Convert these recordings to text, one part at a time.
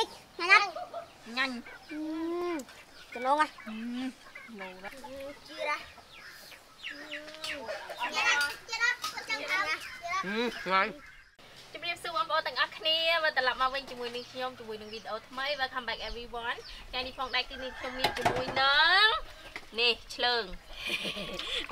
វិចញ៉ាំញ៉ាញ់ចំណងហ៎លោណាជឿរ៉ាញ៉ាំជឿរ៉ាគាត់ចង់អើហឹមថ្ងៃជម្រាបសួរបងប្អូនទាំងអស់គ្នាមកត្រឡប់មកវិញជាមួយនឹងខ្ញុំជាមួយនឹងវីដេអូថ្មី Welcome back everyone ថ្ងៃនេះផងដែរគឺនេះខ្ញុំមានជាមួយនឹង នេះឆ្លើង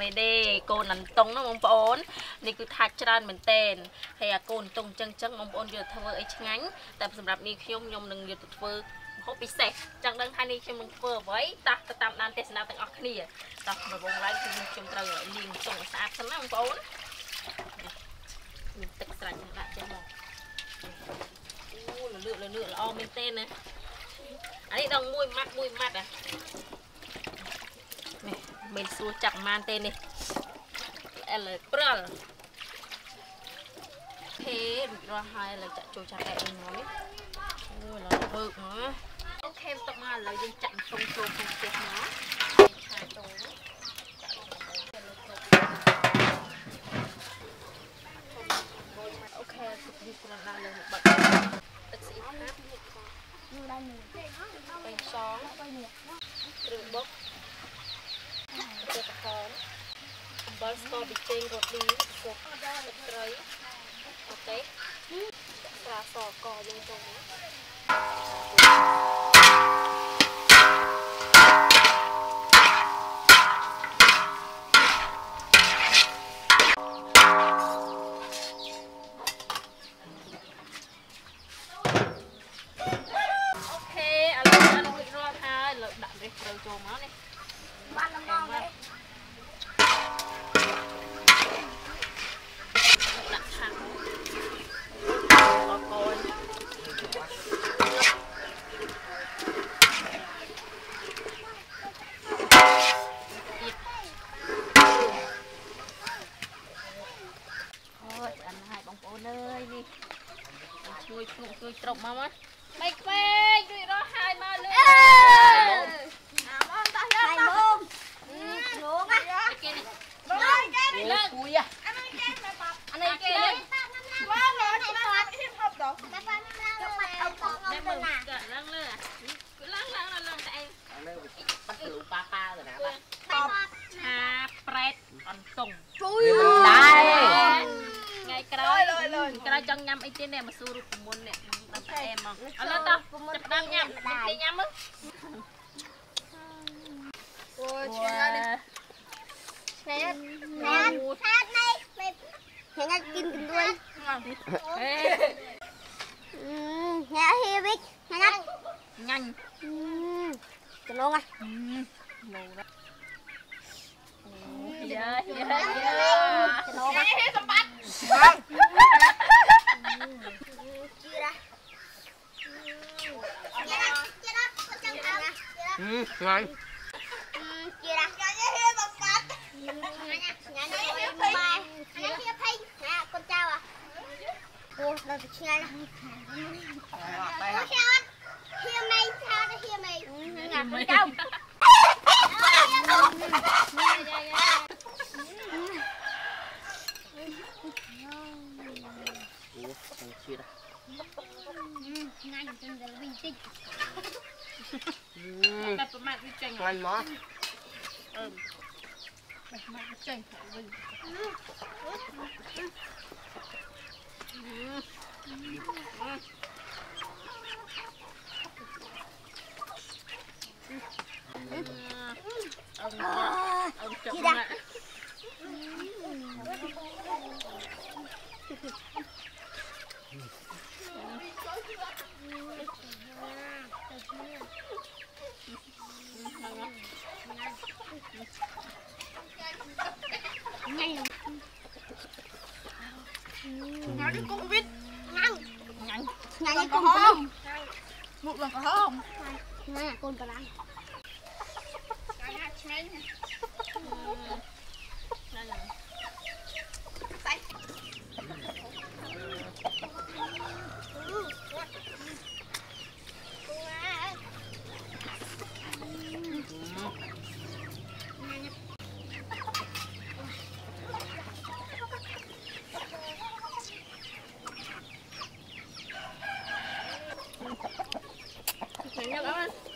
មេដេកូនអន្តុងហ្នឹងបងប្អូននេះគឺថាច់ច្រើនមែនតែនហើយអាកូនអន្តុងចឹងចឹងបងប្អូនយកទៅធ្វើអីឆ្ងាញ់តែសម្រាប់នេះខ្ញុំខ្ញុំនឹងយកទៅធ្វើម្ហូបពិសេសចង់ដឹងថានេះខ្ញុំនឹងធ្វើអ្វីតោះទៅតាមដានទស្សនាទាំងអស់គ្នាតោះដំបូងឡើយគឺខ្ញុំត្រូវលាងចុងឲ្យស្អាតសិនណាបងប្អូនមានទឹកស្រាច់ខ្ញុំដាក់ចេះមកអូលលឿកលលឿកល្អមែនទេណាអានេះដងមួយម៉ាត់មួយម៉ាត់អានេះ មិនស្រួលចាប់ប៉ុន្មានទេនេះអែលព្រិលហេរួចរាល់ហើយឥឡូវចាក់ចូលចាក់អែវិញមកនេះអូឥឡូវបើកមកអូខេបន្ទាប់មកឥឡូវយើងចាក់ចុងចូលក្នុងផ្ទះមកឆាចូលចាក់ចូលអូខេទឹកនេះគ្រាន់តែលើមកបាត់ទឹកស្អ៊ីតណាបេងសងគ្រឿងបុក ទឹកកកអំបិលស្ករប៊ីចេងរ៉ូឌីស្ករទឹកត្រីអូខេស្រាសកយើងចូលមកអូខេឥឡូវអានេះរួចរាល់ហើយឥឡូវដាក់រេះត្រូវចូលមកនេះបានលំងទេ ជួយឈ្ងុកជួយត្រប់មកមកមិនខ្វែងរួចរាល់ហើយមកលើអាមកតោះយកហើយមកលងហ៎គេនេះលើគេលើកគួយអានេះគេមកបាត់អានេះគេលើកមកលើគេបាត់ហ៊ីហប់ដល់តែបានយកបាត់អត់តែទៅមើលណាឡើងលើឡើងឡើងឡើងតែឯងនៅបាត់លូប៉ាប៉ាទៅណាបាទតបឆាប្រេតអន្ទង់ជួយដែរថ្ងៃក្រោយ ក្រោយចង់ញ៉ាំអីទៀតនេះមកសួររូបមន្តនេះដល់តែអែមមកឥឡូវតោះចាប់ដើមញ៉ាំគេញ៉ាំមើល អូយ អូ ឆ្ងាញ់ណាស់ឆ្ងាញ់ណាស់ខាតនេះឆ្ងាញ់กินกันด้วย អេ ញ៉ាំហ៊ីវិចញ៉ាំ ញ៉ាញ់ ចំណងហ៎ លោណាយ៉ាយ៉ាយ៉ា ចំណងហ៎សម្បត្តិជឿរ៉ាញ៉ាំជឿរ៉ាគាត់ចង់អើ ហឹម ថ្ងៃជឿរ៉ាញ៉ាំហ៊ីសម្បត្តិញ៉ាំញ៉ាំហ៊ីភ័យញ៉ាំហ៊ីភ័យណាកូនចៅอ่ะអូដល់ទៅឆ្ងាញ់ណាស់តែអូឆ្ងាញ់ហ៊ីមេថាទៅហ៊ីមេណាកូនចៅ អូ ខ្ញុំជឿដែរណាញ់ទៅវិញតិច ហឹម តែប្រមាថវាចេញ ថ្ងៃមក អឺប្រមាថវាចេញវិញ អឺអឺចាប់ណា ញ៉ាំកុំវិតញ៉ាំញ៉ាញ់ញ៉ាំកុំហមមុខឡើងក្រហមញ៉ាំកូ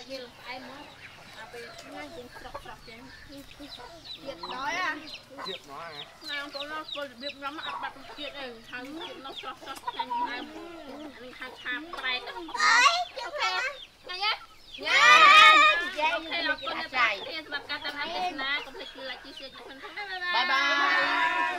តែយើងផ្អែមមកអាពេលណាយើងស្រក់ស្រក់ចឹង Việc nói à. Chưa nó hả? ណាបងប្អូនពលរបៀបញ៉ាំអត់បាត់រសជាតិទេហើយជាតិនោះស្រស់ស្រស់ឆ្ងាញ់ផ្អែមនេះហៅឆាបប្រែទៅ Đấy, ok. ណាយ៉ា Nhanh. អូខេអរគុណអ្នកទាំងអស់គ្នាសម្រាប់ការតាមដានទស្សនាកុំភ្លេច like ជួយ share ជួយ comment ផងណាបាយបាយ Bye bye.